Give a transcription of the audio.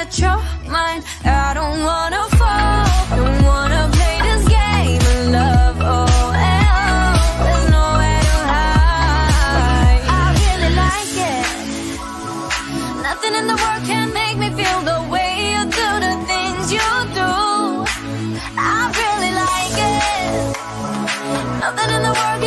let your mind. I don't wanna fall. Don't wanna play this game of love Oh, hell, there's nowhere to hide. I really like it. Nothing in the world can make me feel the way you do the things you do. I really like it. Nothing in the world